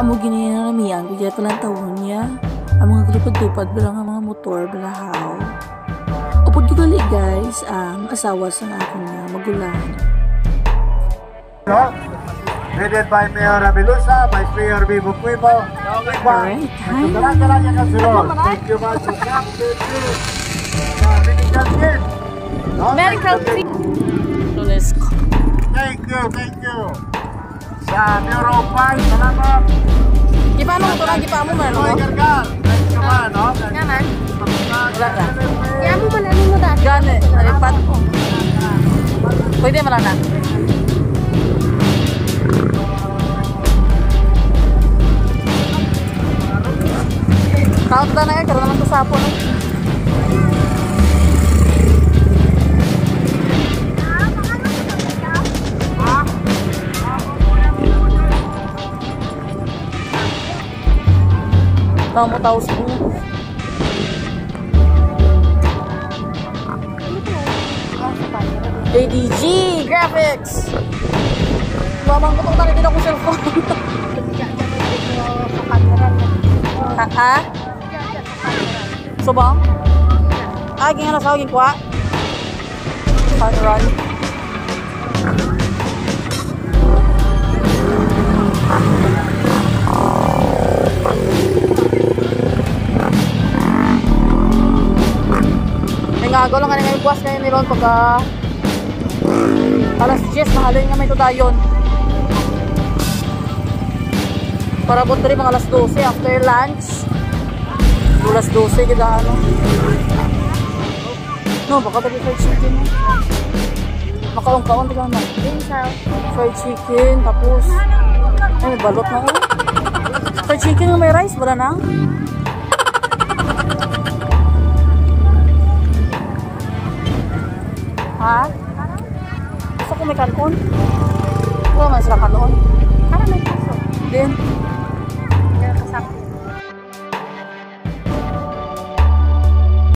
amo gini na namiyan kaya talang tawon niya. Ang mga galipad-lipad bilang ang mga motor balahaw. Upod ko gali guys, ang asawa sa akin nga magulang. No? Headed by Mayor Abilusa, Vice Mayor Vivo Cuevo. Alright, hi. Thank you much for Team. Sa medical team. So let's go. Thank you, thank you. Sa of Fire, salamat. lagi Pak Muman. Oh, gargar. Nyaman. Ulah kan. Ya mudah. Gane, eh, dari pat. Kau dia. Kalau kita naik karena masuk sapu nih. kamu tahu semua ADG Graphics Mamang ko tari din ako cellphone Ha? ha? Sobang? Ah, gingan na sa akin kuat Fun lang kanina yung buwas ngayon ni Ron pagka alas 10 mahalin nga may ito dayon para po rin mga alas 12 after lunch. Alas 12 kita ano? No baka tabi fried chicken. No? makaong-kaong tika naman. Fried chicken tapos ay balot na oh. Fried chicken may rice wala na ha? gusto ko may kanon wala man sila kanon Para may puso. din